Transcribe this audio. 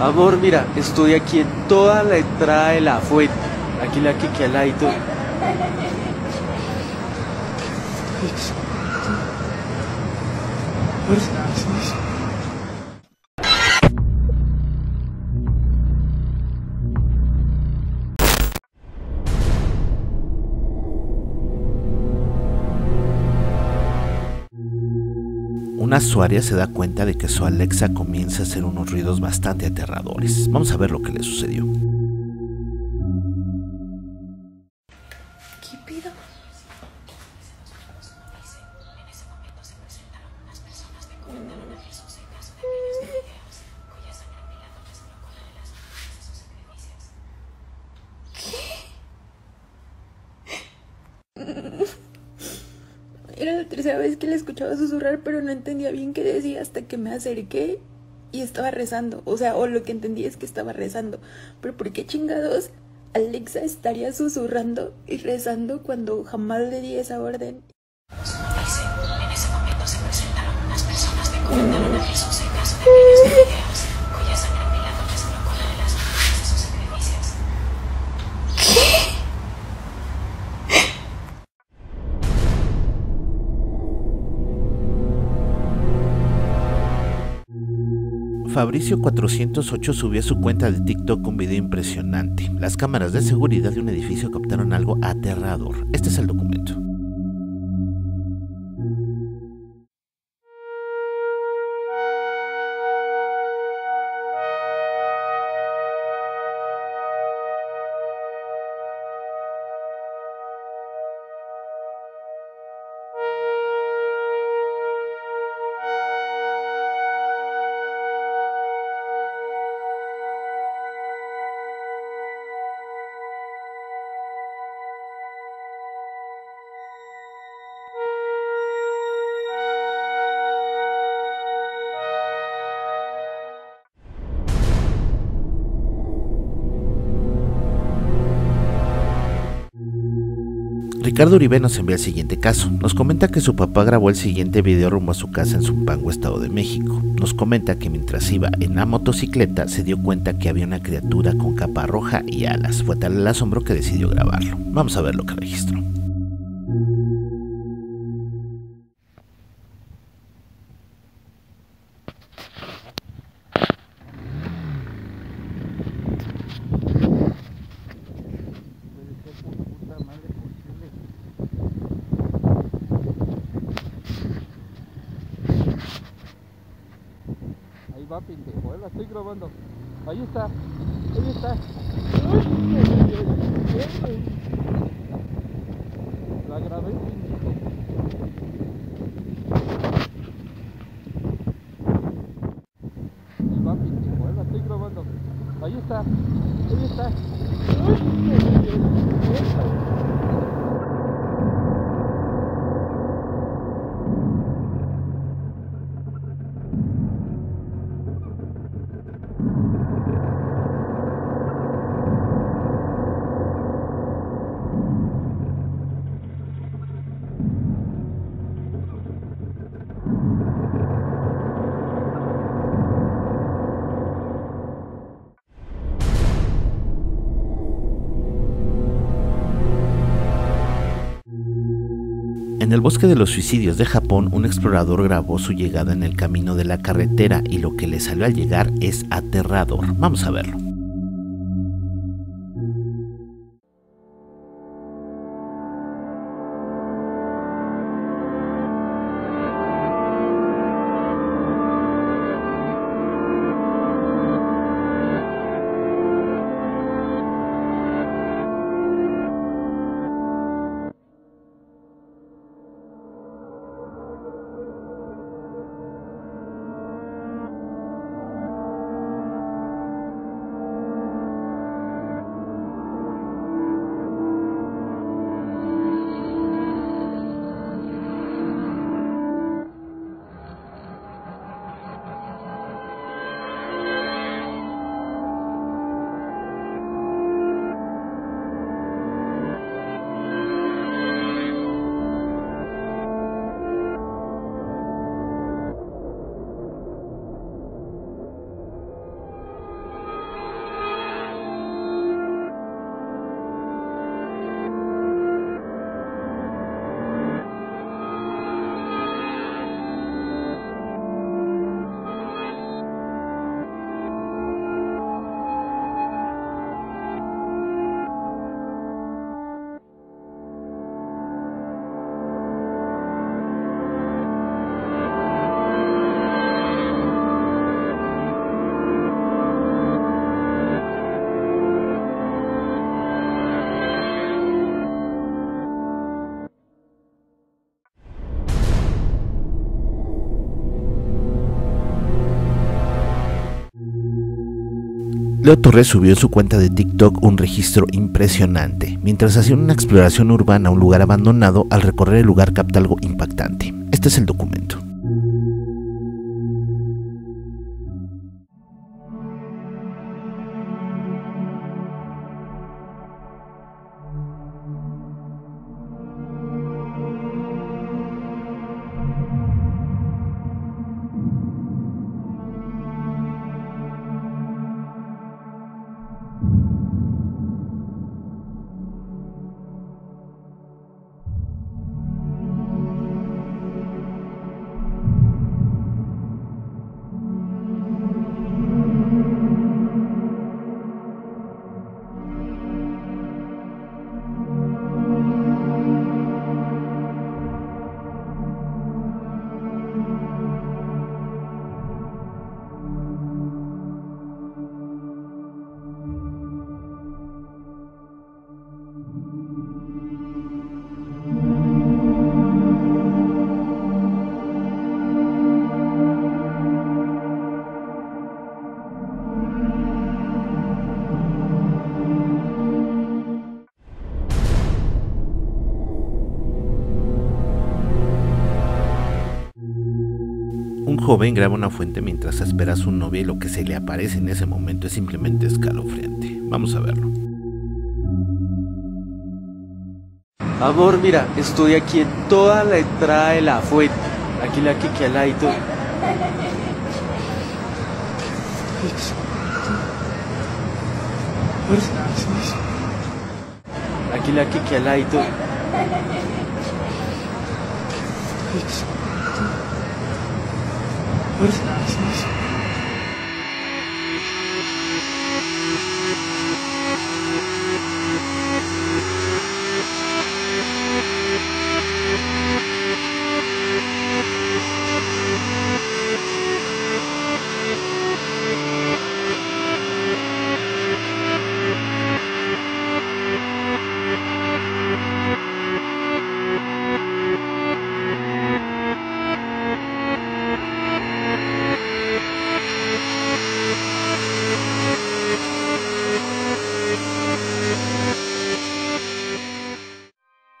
Amor, mira, estoy aquí en toda la entrada de la fuente. Aquí la que al ladito. Una usuaria se da cuenta de que su Alexa comienza a hacer unos ruidos bastante aterradores. Vamos a ver lo que le sucedió. La tercera vez que le escuchaba susurrar, pero no entendía bien qué decía hasta que me acerqué y estaba rezando. O sea, o lo que entendí es que estaba rezando. Pero ¿por qué chingados Alexa estaría susurrando y rezando cuando jamás le di esa orden? En ese momento se presentaron unas personas que comentaron a Jesús en caso de miles Fabricio 408 subió a su cuenta de TikTok un video impresionante. Las cámaras de seguridad de un edificio captaron algo aterrador. Este es el documento. Ricardo Uribe nos envía el siguiente caso. Nos comenta que su papá grabó el siguiente video rumbo a su casa en Zumpango, Estado de México. Nos comenta que mientras iba en la motocicleta se dio cuenta que había una criatura con capa roja y alas. Fue tal el asombro que decidió grabarlo. Vamos a ver lo que registró. Ahí va, pendejo, eh, la estoy grabando. Ahí está, ahí está. La grabé, pendejo. Va, pendejo, la estoy grabando. Ahí está, ahí está. En el bosque de los suicidios de Japón, un explorador grabó su llegada en el camino de la carretera y lo que le salió al llegar es aterrador. Vamos a verlo. Torres subió en su cuenta de TikTok un registro impresionante. Mientras hacían una exploración urbana a un lugar abandonado, al recorrer el lugar capta algo impactante. Este es el documento. Joven graba una fuente mientras espera a su novia y lo que se le aparece en ese momento es simplemente escalofriante. Vamos a verlo. Amor, mira, estoy aquí en toda la entrada de la fuente. Aquí la que al. Aquí la que al. universidades